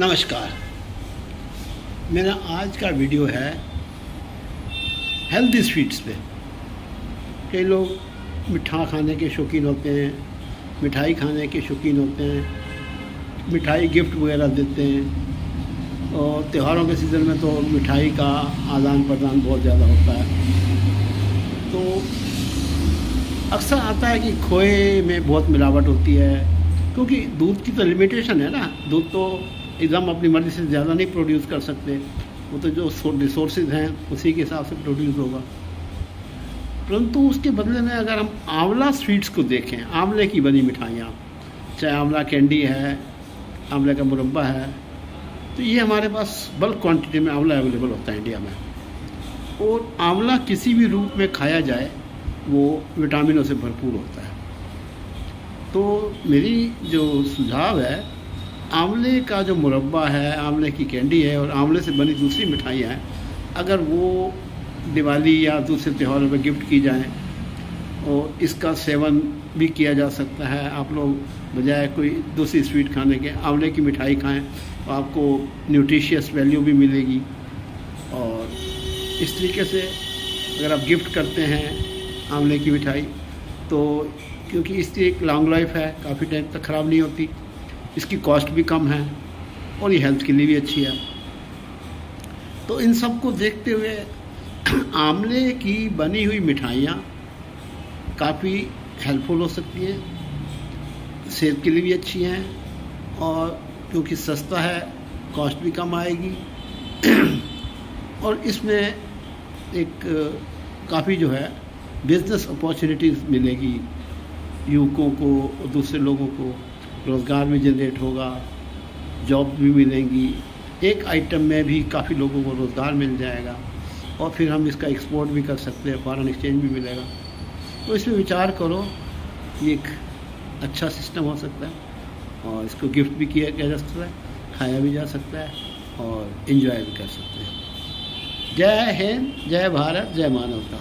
नमस्कार। मेरा आज का वीडियो है हेल्दी स्वीट्स पे। कई लोग मिठा खाने के शौकीन होते हैं, मिठाई खाने के शौकीन होते हैं, मिठाई गिफ्ट वगैरह देते हैं। और त्योहारों के सीज़न में तो मिठाई का आदान प्रदान बहुत ज़्यादा होता है। तो अक्सर आता है कि खोए में बहुत मिलावट होती है, क्योंकि दूध की तो लिमिटेशन है ना। दूध तो एकदम अपनी मर्ज़ी से ज़्यादा नहीं प्रोड्यूस कर सकते, वो तो जो रिसोर्सेज हैं, उसी के हिसाब से प्रोड्यूस होगा। परंतु उसके बदले में अगर हम आंवला स्वीट्स को देखें, आंवले की बनी मिठाइयाँ, चाहे आंवला कैंडी है, आंवले का मुरब्बा है तो ये हमारे पास बल्क क्वांटिटी में आंवला अवेलेबल होता है इंडिया में। और आंवला किसी भी रूप में खाया जाए, वो विटामिनों से भरपूर होता है। तो मेरी जो सुझाव है आंवले का जो मुरबा है, आंवले की कैंडी है और आंवले से बनी दूसरी मिठाइयाँ हैं, अगर वो दिवाली या दूसरे त्योहारों पर गिफ्ट की जाएँ और इसका सेवन भी किया जा सकता है, आप लोग बजाय कोई दूसरी स्वीट खाने के, आंवले की मिठाई खाएँ तो आपको न्यूट्रिशियस वैल्यू भी मिलेगी। और इस तरीके से अगर आप गिफ्ट करते हैं आंवले की मिठाई तो क्योंकि इसकी एक लॉन्ग लाइफ है, काफ़ी टाइम तक ख़राब नहीं होती। इसकी कॉस्ट भी कम है और ये हेल्थ के लिए भी अच्छी है। तो इन सबको देखते हुए आमले की बनी हुई मिठाइयाँ काफ़ी हेल्पफुल हो सकती हैं, सेहत के लिए भी अच्छी हैं और क्योंकि सस्ता है कॉस्ट भी कम आएगी। और इसमें एक काफ़ी जो है बिज़नेस अपॉर्चुनिटीज़ मिलेगी, युवकों को, दूसरे लोगों को। रोज़गार भी जनरेट होगा जॉब भी मिलेंगी। एक आइटम में भी काफ़ी लोगों को रोज़गार मिल जाएगा और फिर हम इसका एक्सपोर्ट भी कर सकते हैं फॉरेन एक्सचेंज भी मिलेगा। तो इसमें विचार करो, ये एक अच्छा सिस्टम हो सकता है और इसको गिफ्ट भी किया जा सकता है, खाया भी जा सकता है और इन्जॉय भी कर सकते हैं। जय हिंद, जय भारत, जय मानवता।